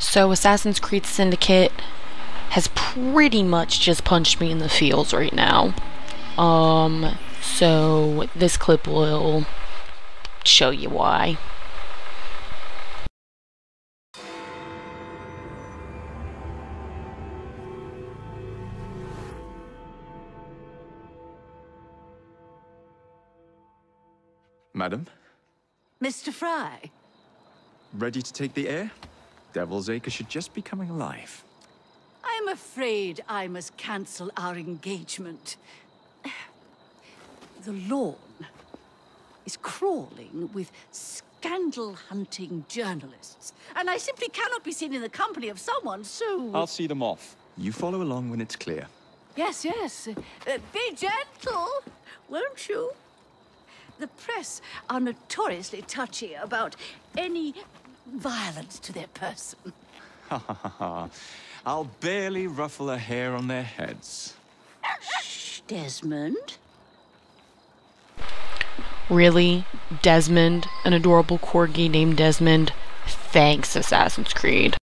So Assassin's Creed Syndicate has pretty much just punched me in the feels right now. Um, so this clip will show you why. Madam, Mr. Frye, ready to take the air? Devil's Acre should just be coming alive. I'm afraid I must cancel our engagement. The lawn is crawling with scandal-hunting journalists, and I simply cannot be seen in the company of someone so... I'll see them off. You follow along when it's clear. Yes, yes. Uh, be gentle, won't you? The press are notoriously touchy about any violence to their person. Ha ha ha ha. I'll barely ruffle a hair on their heads. Shh, Desmond. Really? Desmond? An adorable corgi named Desmond? Thanks, Assassin's Creed.